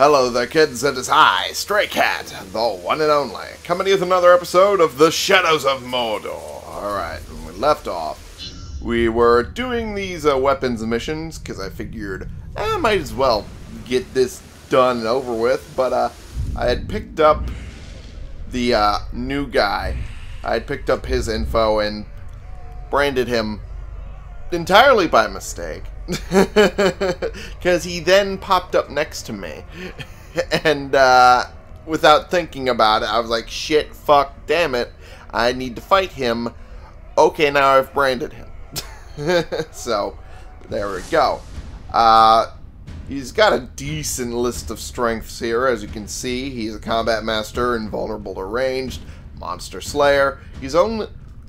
Hello there, kids. And It is I, Stray Cat, the one and only, coming with another episode of The Shadows of Mordor. Alright, when we left off, we were doing these uh, weapons missions, because I figured eh, I might as well get this done and over with, but uh, I had picked up the uh, new guy. I had picked up his info and branded him entirely by mistake. Because he then popped up next to me. and uh, without thinking about it, I was like, shit, fuck, damn it. I need to fight him. Okay, now I've branded him. so, there we go. Uh, he's got a decent list of strengths here, as you can see. He's a combat master, invulnerable to ranged, monster slayer. He's only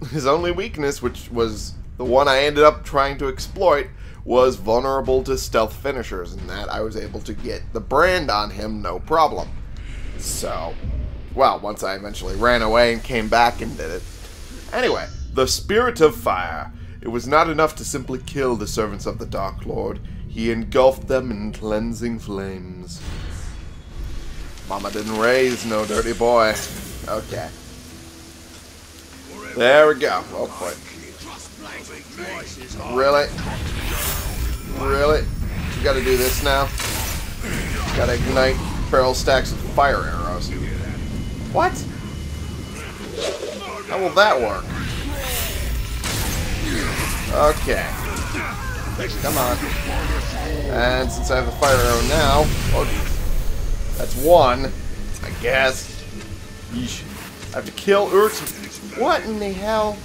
his only weakness, which was the one I ended up trying to exploit, was vulnerable to stealth finishers, and that I was able to get the brand on him no problem. So, well, once I eventually ran away and came back and did it. Anyway, the Spirit of Fire. It was not enough to simply kill the servants of the Dark Lord. He engulfed them in cleansing flames. Mama didn't raise no dirty boy. Okay. There we go. Oh boy. Really? Really? You gotta do this now? Gotta ignite barrel stacks of fire arrows. What? How will that work? Okay. Come on. And since I have the fire arrow now, oh, that's one, I guess. Yeesh. I have to kill Urt. What in the hell?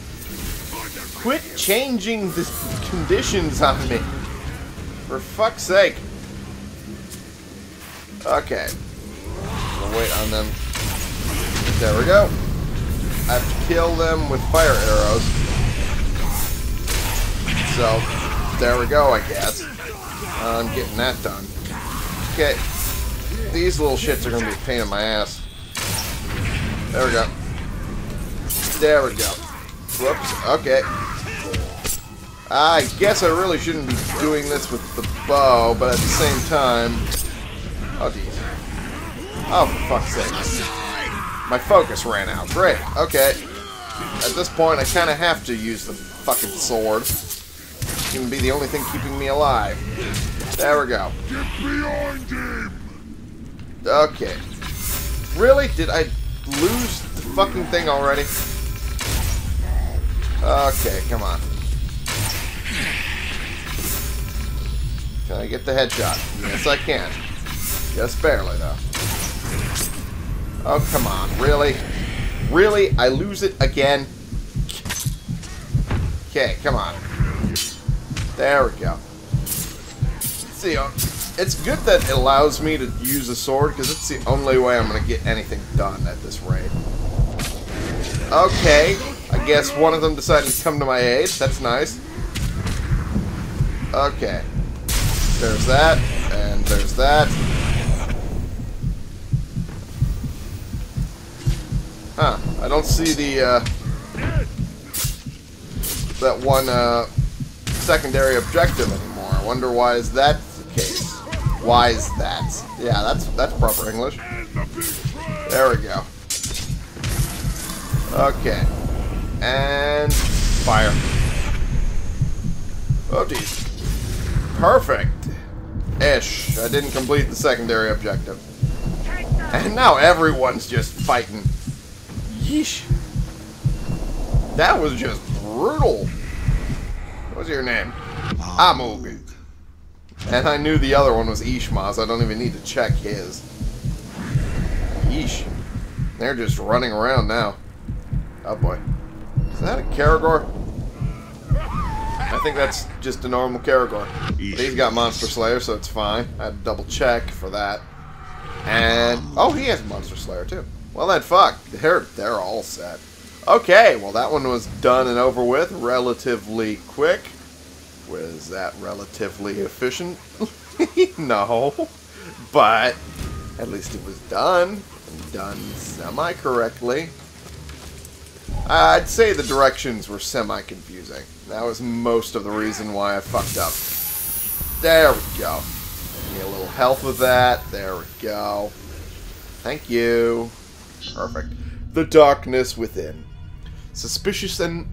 Quit changing the conditions on me. For fuck's sake. Okay. We'll wait on them. There we go. I have to kill them with fire arrows. So, there we go, I guess. I'm getting that done. Okay. These little shits are going to be a pain in my ass. There we go. There we go. Whoops. Okay. I guess I really shouldn't be doing this with the bow, but at the same time... Oh, geez. Oh, for fuck's sake. My focus ran out. Great. Okay. At this point, I kind of have to use the fucking sword. It can be the only thing keeping me alive. There we go. Get behind him! Okay. Really? Did I lose the fucking thing already? Okay, come on. Can I get the headshot? Yes, I can. Just barely, though. Oh, come on. Really? Really? I lose it again? Okay, come on. There we go. See, uh, it's good that it allows me to use a sword, because it's the only way I'm going to get anything done at this rate. Okay, I guess one of them decided to come to my aid. That's nice. Okay. There's that, and there's that. Huh, I don't see the, uh, that one, uh, secondary objective anymore. I wonder why is that the case. Why is that? Yeah, that's, that's proper English. There we go. Okay. And fire. Oh, geez. Perfect. Ish. I didn't complete the secondary objective. And now everyone's just fighting. Yeesh. That was just brutal. What's your name? Amug. And I knew the other one was Ishmaz. I don't even need to check his. Yeesh. They're just running around now. Oh boy. Is that a Caragor? I think that's just a normal Caragor. He's got Monster Slayer, so it's fine. I had to double check for that. And, oh, he has Monster Slayer too. Well then, fuck. They're, they're all set. Okay, well that one was done and over with relatively quick. Was that relatively efficient? no. But, at least it was done. And done semi-correctly. I'd say the directions were semi-confusing. That was most of the reason why I fucked up. There we go. me a little health with that. There we go. Thank you. Perfect. The darkness within. Suspicious and...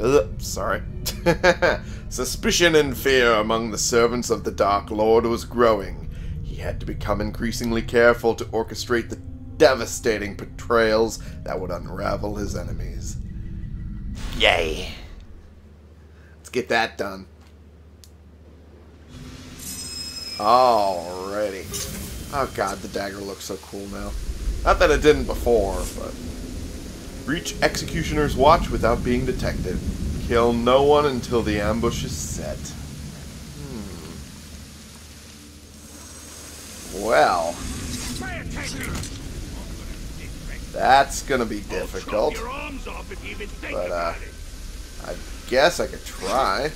Ugh, sorry. Suspicion and fear among the servants of the Dark Lord was growing. He had to become increasingly careful to orchestrate the devastating betrayals that would unravel his enemies. Yay. Let's get that done. Alrighty. Oh god, the dagger looks so cool now. Not that it didn't before, but... Reach Executioner's Watch without being detected. Kill no one until the ambush is set. Hmm. Well... That's gonna be difficult. But, uh... I guess I could try.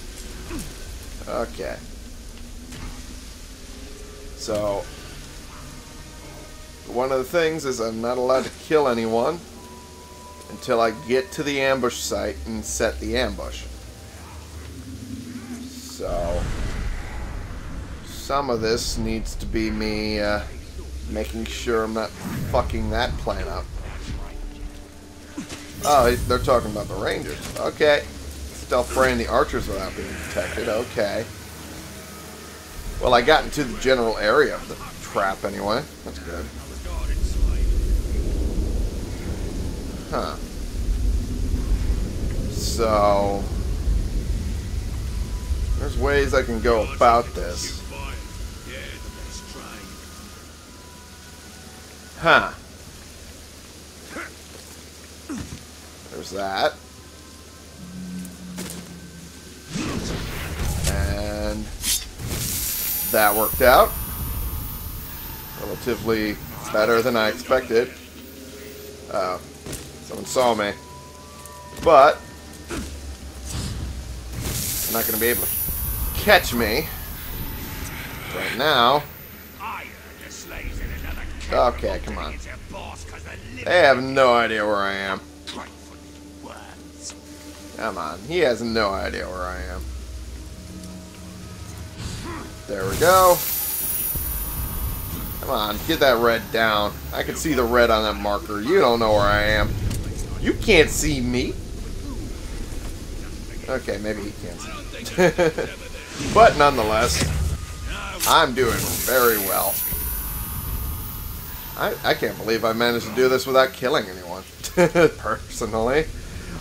Okay. So, one of the things is I'm not allowed to kill anyone until I get to the ambush site and set the ambush. So, some of this needs to be me uh, making sure I'm not fucking that plan up. Oh, they're talking about the Rangers. Okay. Stealth spraying the archers without being detected. Okay. Well, I got into the general area of the trap anyway. That's good. Huh. So... There's ways I can go about this. Huh. There's that. And that worked out. Relatively better than I expected. Uh, someone saw me. But, they're not going to be able to catch me right now. Okay, come on. They have no idea where I am. Come on, he has no idea where I am. There we go. Come on, get that red down. I can see the red on that marker. You don't know where I am. You can't see me. Okay, maybe he can but nonetheless, I'm doing very well. I, I can't believe I managed to do this without killing anyone. Personally.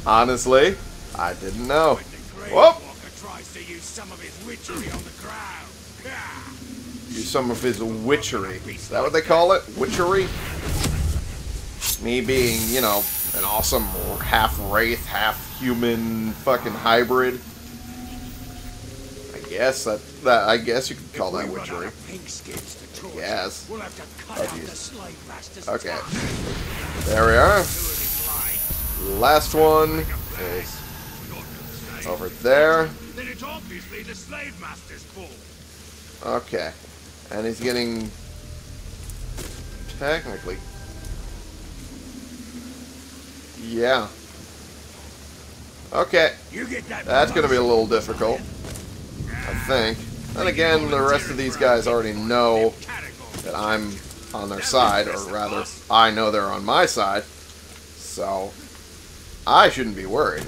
Honestly, I didn't know. Whoop! Use some of his witchery. Is that what they call it? Witchery? Me being, you know, an awesome half wraith, half human fucking hybrid. I guess that, that I guess you could call that witchery. Yes. Oh, okay. There we are. Last one is over there. Okay. And he's getting technically Yeah. Okay. That That's going to be a little difficult. I think. And again, the rest of these guys already know that I'm on their side, or rather, I know they're on my side. So, I shouldn't be worried.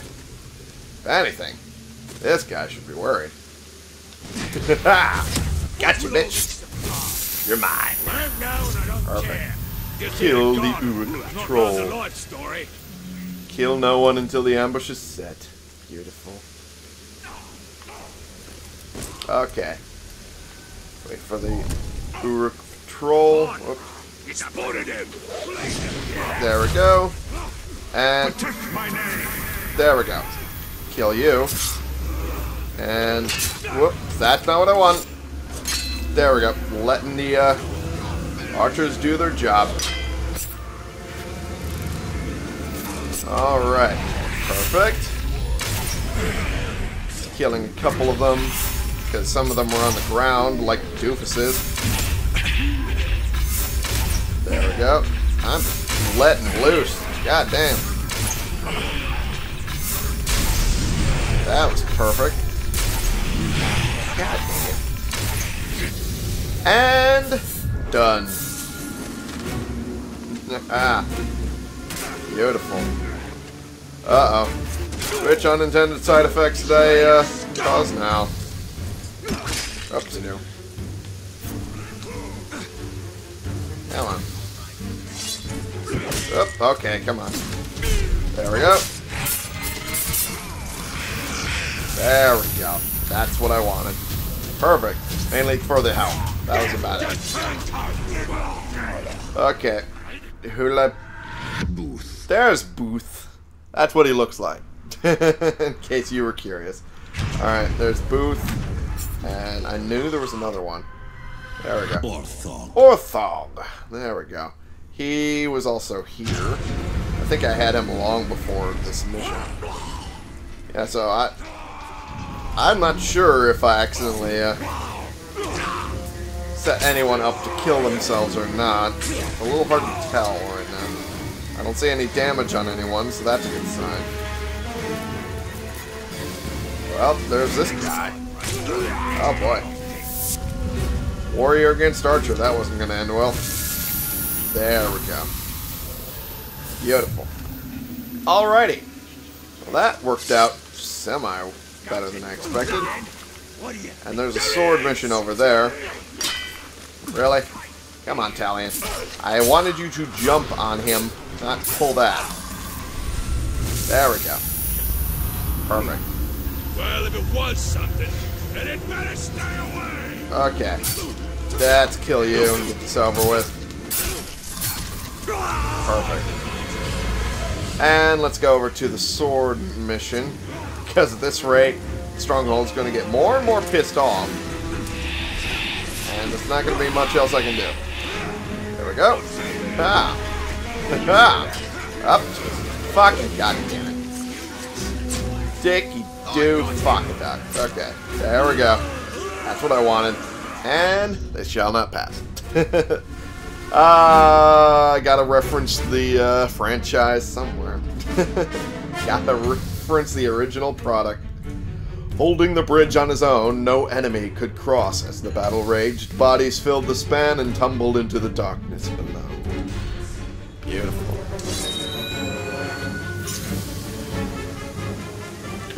If anything, this guy should be worried. gotcha, bitch. You're mine. Perfect. Kill the Uruk troll. Kill no one until the ambush is set. Beautiful. Okay. Wait for the Uruk troll. There we go. And there we go. Kill you. And whoop, that's not what I want. There we go. Letting the uh, archers do their job. Alright. Perfect. Killing a couple of them. Because some of them were on the ground, like doofuses. There we go. I'm letting loose. God damn. That was perfect. God damn. And done. Ah. Beautiful. Uh-oh. Which unintended side effects did I uh, cause now? Oops, no. Come on. Oop, okay, come on. There we go. There we go. That's what I wanted. Perfect. Mainly for the health. That was about it. Okay. Hula. Booth. There's Booth. That's what he looks like. In case you were curious. Alright, there's Booth. And I knew there was another one. There we go. Orthog. Orthog. There we go. He was also here. I think I had him long before this mission. Yeah, so I... I'm not sure if I accidentally uh, set anyone up to kill themselves or not. A little hard to tell right now. I don't see any damage on anyone, so that's a good sign. Well, there's this guy. Oh boy. Warrior against Archer. That wasn't going to end well. There we go. Beautiful. Alrighty. Well, that worked out semi better than I expected. And there's a sword mission over there. Really? Come on, Talion. I wanted you to jump on him, not pull that. There we go. Perfect. Well, if it was something, then it better stay away. Okay. Let's kill you and get this over with. Perfect. And let's go over to the sword mission. Because at this rate, Stronghold's going to get more and more pissed off. And there's not going to be much else I can do. There we go. Ha! Ha! Up. Fucking goddamn it. Dicky do fucking duck. Okay. There we go. That's what I wanted. And they shall not pass. uh, I gotta reference the uh, franchise somewhere. gotta reference the original product. Holding the bridge on his own, no enemy could cross. As the battle raged, bodies filled the span and tumbled into the darkness below. Beautiful.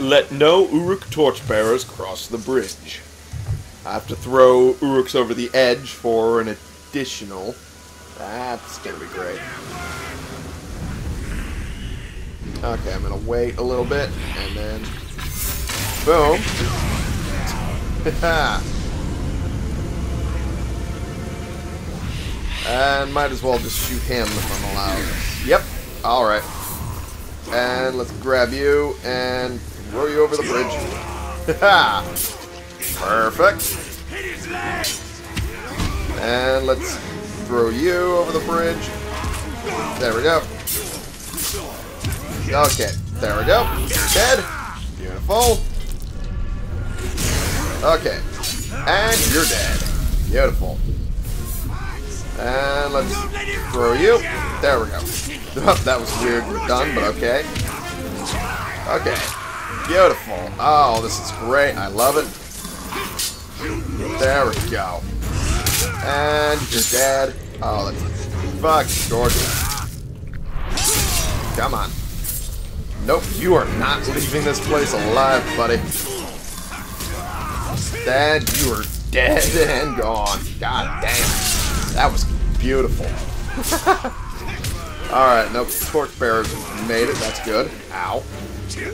Let no Uruk torchbearers cross the bridge. I have to throw Uruks over the edge for an additional. That's gonna be great. Okay, I'm gonna wait a little bit and then boom. and might as well just shoot him if I'm allowed. Yep. All right. And let's grab you and throw you over the bridge. Perfect. And let's throw you over the bridge. There we go. Okay, there we go. Dead. Beautiful. Okay. And you're dead. Beautiful. And let's throw you. There we go. that was weird done, but okay. Okay. Beautiful. Oh, this is great. I love it. There we go. And you're dead. Oh, that's fucking gorgeous. Come on. Nope, you are not leaving this place alive, buddy. Dad, you are dead and gone. God damn. That was beautiful. Alright, nope, torchbearers made it. That's good. Ow.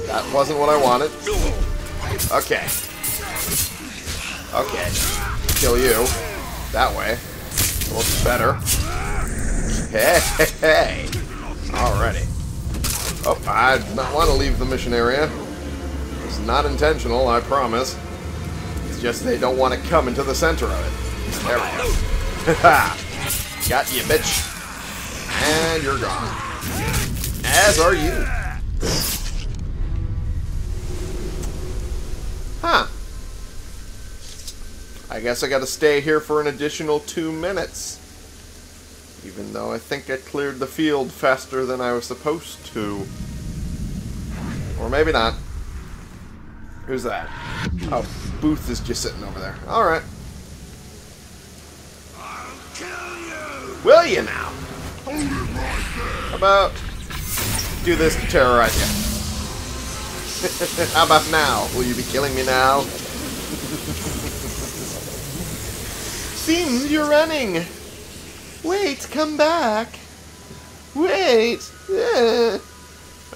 That wasn't what I wanted. Okay. Okay. Kill you. That way. Looks better. Hey. Alrighty. Oh, I did not want to leave the mission area. It's not intentional, I promise. It's just they don't want to come into the center of it. There we go. Got you, bitch. And you're gone. As are you. Huh. I guess I gotta stay here for an additional two minutes. Even though I think I cleared the field faster than I was supposed to. Or maybe not. Who's that? Oh, Booth is just sitting over there. Alright. Will you now? How about do this to terrorize you? How about now? Will you be killing me now? Seems you're running. Wait, come back. Wait. My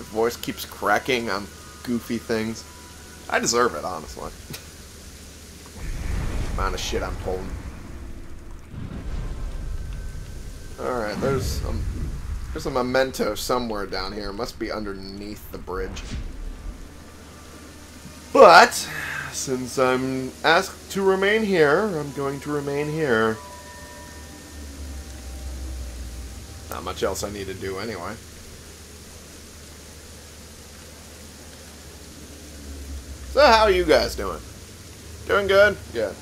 voice keeps cracking on goofy things. I deserve it, honestly. amount of shit I'm pulling. Alright, there's there's a memento somewhere down here. It must be underneath the bridge. But, since I'm asked to remain here, I'm going to remain here. Not much else I need to do anyway. So how are you guys doing? Doing good? Good.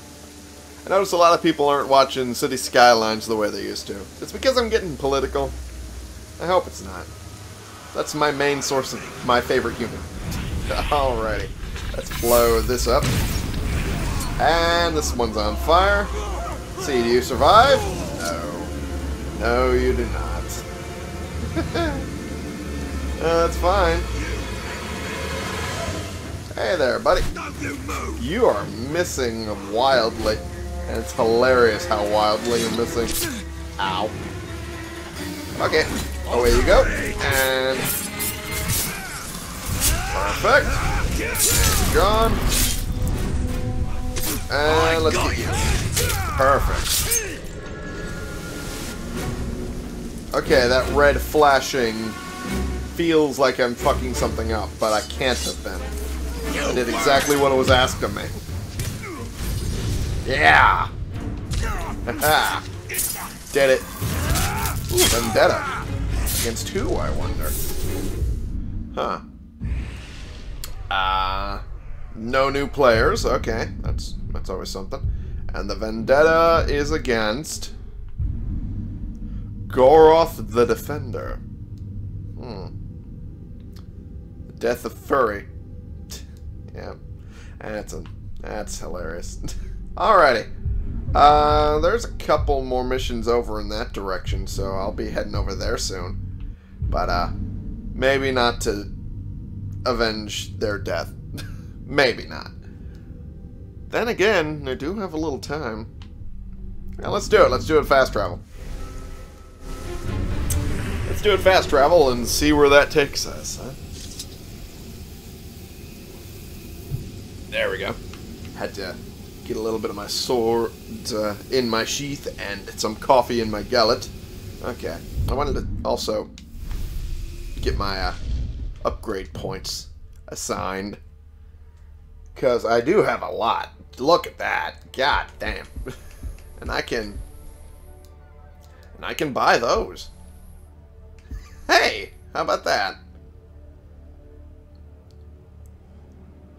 I notice a lot of people aren't watching City Skylines the way they used to. It's because I'm getting political. I hope it's not. That's my main source of my favorite human. Alrighty. Let's blow this up. And this one's on fire. See, do you survive? No. No, you do not. uh, that's fine. Hey there, buddy. You are missing wildly. And it's hilarious how wildly you're missing. Ow. Okay. Away you go. And... Perfect. Gone. And let's get you. Perfect. Okay, that red flashing feels like I'm fucking something up, but I can't have been. I did exactly what it was asked of me. Yeah! did it. Ooh, Vendetta. Against who, I wonder? Huh. Uh, no new players. Okay, that's that's always something. And the Vendetta is against... Goroth the Defender. Hmm. The Death of Fury. Yeah, that's a that's hilarious. Alrighty, uh, there's a couple more missions over in that direction, so I'll be heading over there soon. But uh, maybe not to avenge their death. maybe not. Then again, I do have a little time. Yeah, let's do it. Let's do it fast travel. Let's do it fast travel and see where that takes us. Huh? There we go. Had to get a little bit of my sword uh, in my sheath and some coffee in my gullet. Okay. I wanted to also get my uh, upgrade points assigned. Because I do have a lot. Look at that. God damn. and I can... And I can buy those. Hey! How about that?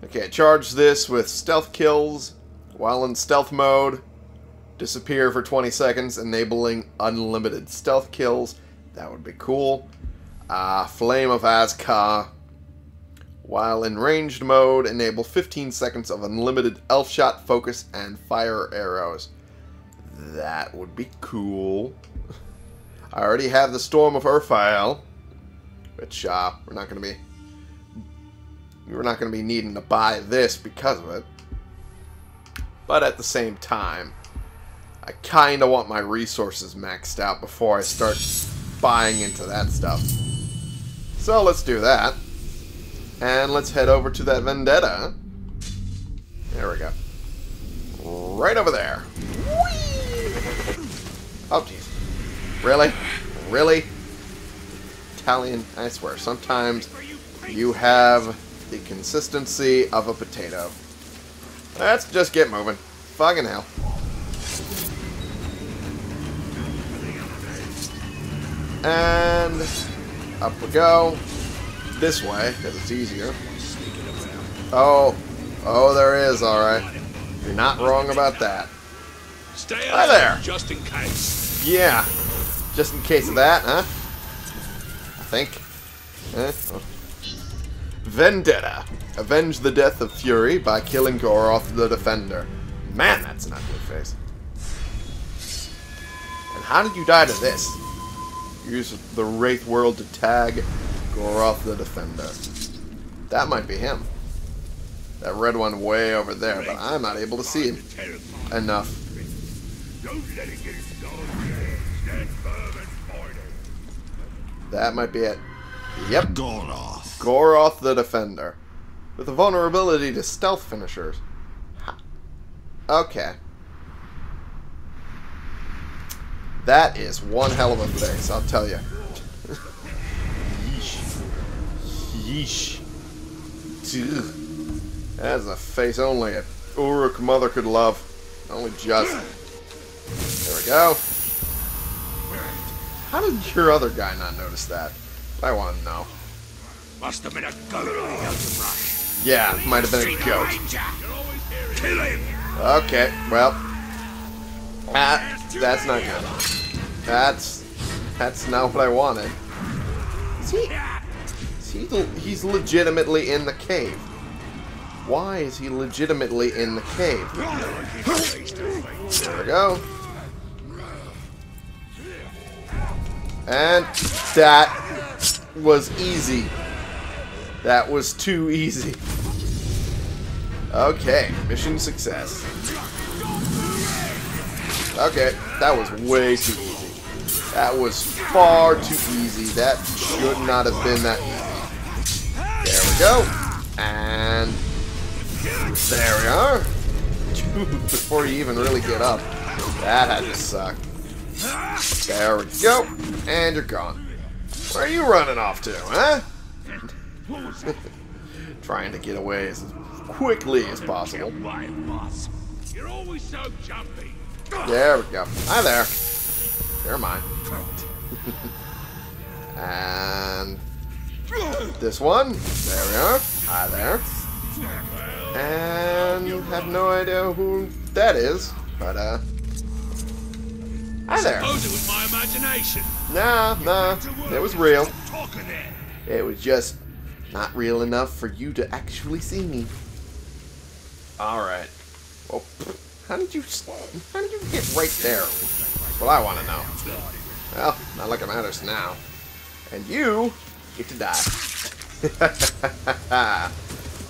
Okay, charge this with stealth kills while in stealth mode. Disappear for 20 seconds, enabling unlimited stealth kills. That would be cool. Uh, Flame of Azkar. While in ranged mode, enable 15 seconds of unlimited elf shot, focus, and fire arrows. That would be cool. I already have the Storm of Urfael, which uh, we're not going to be we're not going to be needing to buy this because of it. But at the same time, I kind of want my resources maxed out before I start buying into that stuff. So let's do that. And let's head over to that Vendetta. There we go. Right over there. Oh, jeez. Really? Really? Talion, I swear, sometimes you have the consistency of a potato. Let's just get moving. Fucking hell. And up we go. This way, because it's easier. Oh, oh, there is, alright. You're not wrong about that. Stay Hi there. Just in case. Yeah, just in case of that, huh? I think. Eh? Oh. Vendetta. Avenge the death of Fury by killing Goroth the Defender. Man, that's an ugly face. And how did you die to this? Use the Wraith World to tag Goroth the Defender. That might be him. That red one way over there, but I'm not able to see him enough. That might be it. Yep, Goroth. Goroth the Defender. With a vulnerability to stealth finishers. Okay. That is one hell of a face, I'll tell you. Yeesh. Yeesh. Ugh. That's a face only a Uruk mother could love. Only just. There we go. How did your other guy not notice that? I want to know. Must have been a goat on the brush. Yeah, might have been a goat. Kill him. Okay, well, that, that's not good. That's that's not what I wanted. Is he? Is he? He's legitimately in the cave. Why is he legitimately in the cave? There we go. And that was easy. That was too easy. Okay, mission success. Okay, that was way too easy. That was far too easy. That should not have been that easy. There we go. And there we are. Before you even really get up. That had to suck. There we go. And you're gone. Where are you running off to, huh? Trying to get away as quickly as possible. There we go. Hi there. They're mine. and this one. There we are. Hi there. And have no idea who that is, but uh. Hi there. Suppose it was my imagination. Nah, nah. It was real. Stop talking there. It was just not real enough for you to actually see me. All right. Well, how did you how did you get right there? That's what I want to know. Well, not like it matters now. And you get to die.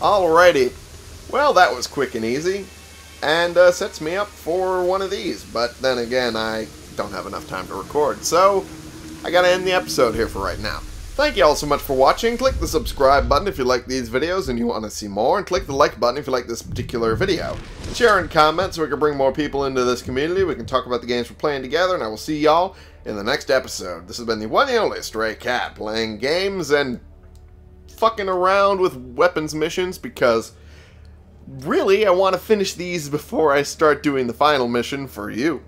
Alrighty. Well, that was quick and easy, and uh, sets me up for one of these. But then again, I don't have enough time to record, so I gotta end the episode here for right now. Thank you all so much for watching. Click the subscribe button if you like these videos and you want to see more, and click the like button if you like this particular video. Share and comment so we can bring more people into this community. We can talk about the games we're playing together, and I will see y'all in the next episode. This has been the one and only Stray Cat playing games and fucking around with weapons missions because really I want to finish these before I start doing the final mission for you.